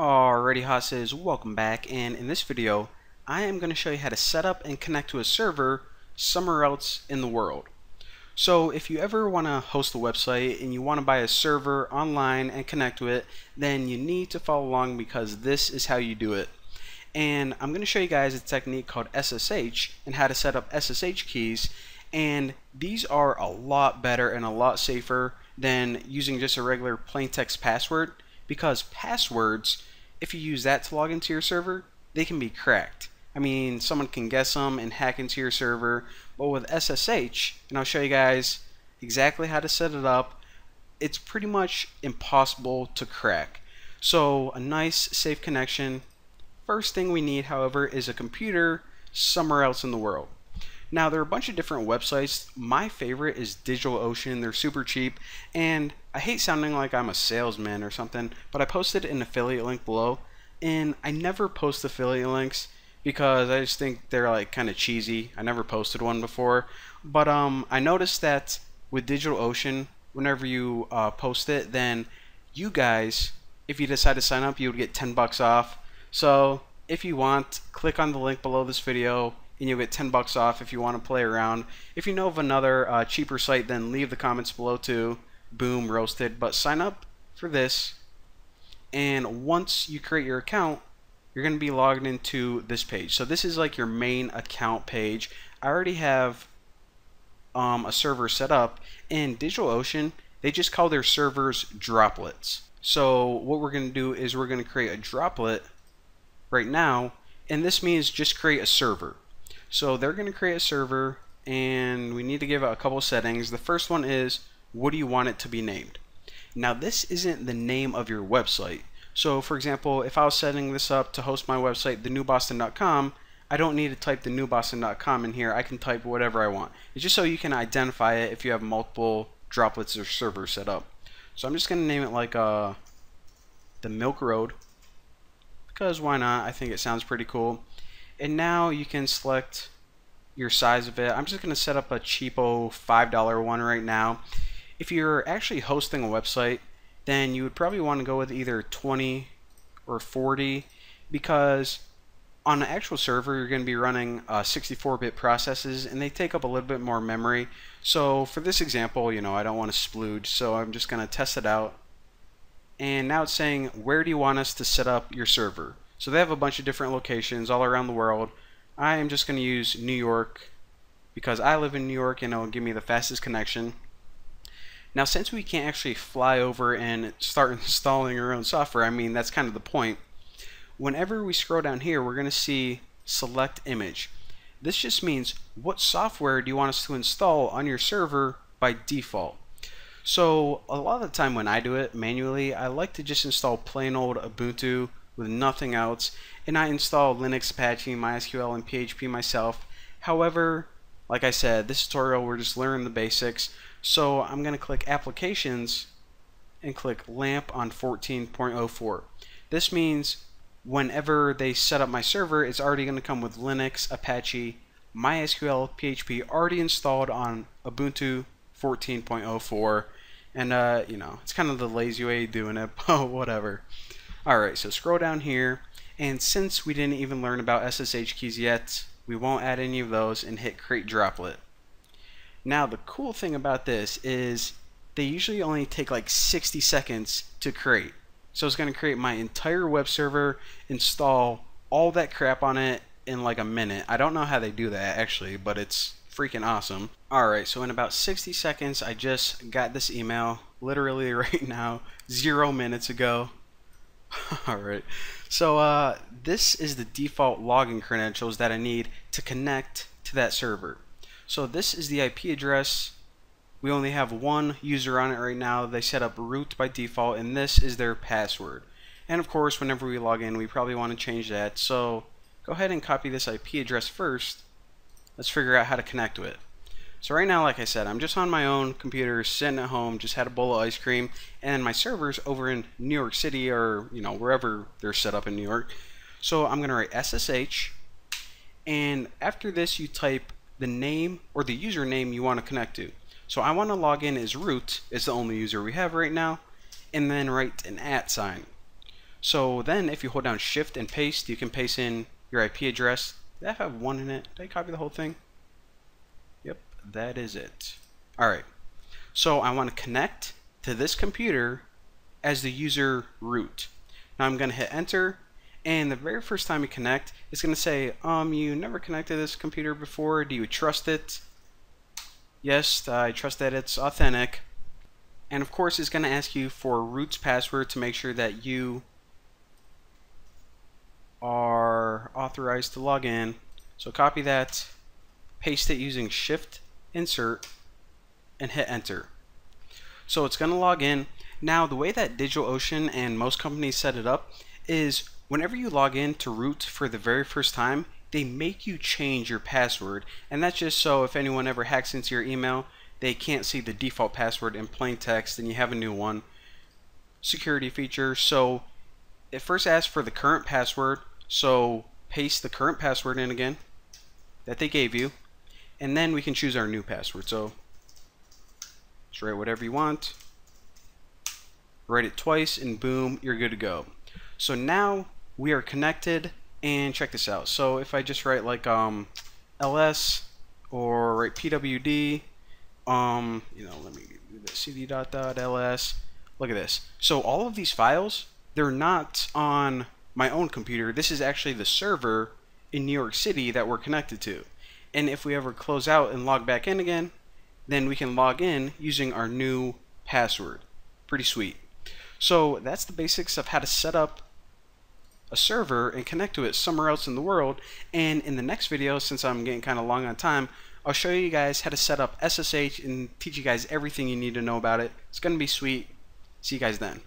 Alrighty hosses, welcome back and in this video I am going to show you how to set up and connect to a server somewhere else in the world. So if you ever want to host a website and you want to buy a server online and connect to it then you need to follow along because this is how you do it. And I'm going to show you guys a technique called SSH and how to set up SSH keys and these are a lot better and a lot safer than using just a regular plain text password because passwords, if you use that to log into your server, they can be cracked. I mean, someone can guess them and hack into your server, but with SSH, and I'll show you guys exactly how to set it up, it's pretty much impossible to crack. So, a nice, safe connection. First thing we need, however, is a computer somewhere else in the world. Now, there are a bunch of different websites. My favorite is DigitalOcean. They're super cheap, and I hate sounding like I'm a salesman or something, but I posted an affiliate link below, and I never post affiliate links because I just think they're like kind of cheesy. I never posted one before, but um, I noticed that with DigitalOcean, whenever you uh, post it, then you guys, if you decide to sign up, you would get 10 bucks off. So if you want, click on the link below this video and you'll get 10 bucks off if you want to play around. If you know of another uh, cheaper site, then leave the comments below too. Boom, roasted. But sign up for this, and once you create your account, you're going to be logged into this page. So this is like your main account page. I already have um, a server set up. In DigitalOcean, they just call their servers droplets. So what we're going to do is we're going to create a droplet right now, and this means just create a server. So they're going to create a server and we need to give it a couple settings. The first one is what do you want it to be named? Now this isn't the name of your website. So for example, if I was setting this up to host my website, thenewboston.com, I don't need to type thenewboston.com in here. I can type whatever I want. It's just so you can identify it if you have multiple droplets or servers set up. So I'm just going to name it like uh, the Milk Road because why not? I think it sounds pretty cool and now you can select your size of it. I'm just going to set up a cheapo $5 one right now. If you're actually hosting a website, then you would probably want to go with either 20 or 40 because on an actual server you're going to be running 64-bit uh, processes and they take up a little bit more memory. So for this example, you know, I don't want to splooge, so I'm just going to test it out. And now it's saying, where do you want us to set up your server? So they have a bunch of different locations all around the world. I am just going to use New York because I live in New York and it'll give me the fastest connection. Now since we can't actually fly over and start installing our own software, I mean that's kind of the point. Whenever we scroll down here, we're going to see select image. This just means what software do you want us to install on your server by default. So a lot of the time when I do it manually, I like to just install plain old Ubuntu with nothing else, and I installed Linux, Apache, MySQL, and PHP myself. However, like I said, this tutorial we're just learning the basics, so I'm going to click Applications and click LAMP on 14.04. This means whenever they set up my server, it's already going to come with Linux, Apache, MySQL, PHP already installed on Ubuntu 14.04 and uh, you know it's kind of the lazy way of doing it but whatever Alright, so scroll down here, and since we didn't even learn about SSH keys yet, we won't add any of those and hit create droplet. Now the cool thing about this is they usually only take like 60 seconds to create. So it's going to create my entire web server, install all that crap on it in like a minute. I don't know how they do that actually, but it's freaking awesome. Alright, so in about 60 seconds I just got this email, literally right now, zero minutes ago. Alright, so uh, this is the default login credentials that I need to connect to that server. So this is the IP address. We only have one user on it right now. They set up root by default and this is their password. And of course, whenever we log in, we probably want to change that. So go ahead and copy this IP address first. Let's figure out how to connect to it. So right now, like I said, I'm just on my own computer, sitting at home, just had a bowl of ice cream, and my server's over in New York City or, you know, wherever they're set up in New York. So I'm going to write SSH, and after this you type the name or the username you want to connect to. So I want to log in as root, is the only user we have right now, and then write an at sign. So then if you hold down shift and paste, you can paste in your IP address. Did that have one in it? Did I copy the whole thing? That is it. Alright, so I want to connect to this computer as the user root. Now I'm going to hit enter and the very first time you connect it's going to say um you never connected this computer before. Do you trust it? Yes I trust that it's authentic. And of course it's going to ask you for root's password to make sure that you are authorized to log in. So copy that paste it using shift insert and hit enter so it's going to log in now the way that DigitalOcean and most companies set it up is whenever you log in to root for the very first time, they make you change your password. And that's just so if anyone ever hacks into your email, they can't see the default password in plain text and you have a new one. Security feature. So it first asks for the current password. So paste the current password in again that they gave you. And then we can choose our new password. So just write whatever you want. Write it twice and boom, you're good to go. So now we are connected and check this out so if I just write like um ls or write pwd um you know let me do the cd dot dot ls look at this so all of these files they're not on my own computer this is actually the server in New York City that we're connected to and if we ever close out and log back in again then we can log in using our new password pretty sweet so that's the basics of how to set up a server and connect to it somewhere else in the world. And in the next video, since I'm getting kind of long on time, I'll show you guys how to set up SSH and teach you guys everything you need to know about it. It's going to be sweet. See you guys then.